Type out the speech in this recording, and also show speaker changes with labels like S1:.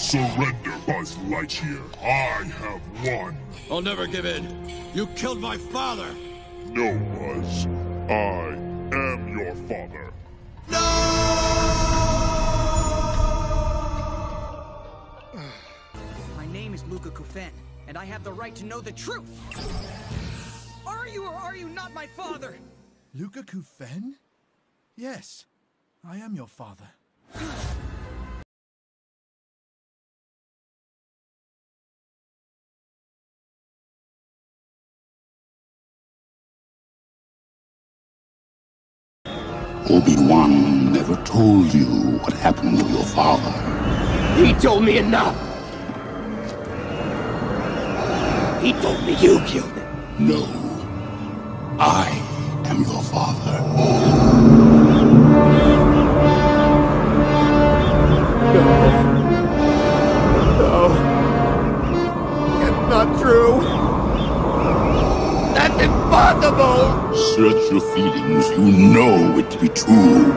S1: Surrender, Buzz Lightyear. I have won.
S2: I'll never give in. You killed my father.
S1: No, Buzz. I am your father. No!
S3: my name is Luka Couffaine, and I have the right to know the truth. Are you or are you not my father?
S4: Luka Couffaine? Yes, I am your father.
S5: Obi-Wan never told you what happened to your father.
S6: He told me enough. He told me you killed him.
S5: No. I am your father. No. No.
S6: It's not true. Impossible.
S5: Search your feelings. You know it to be true.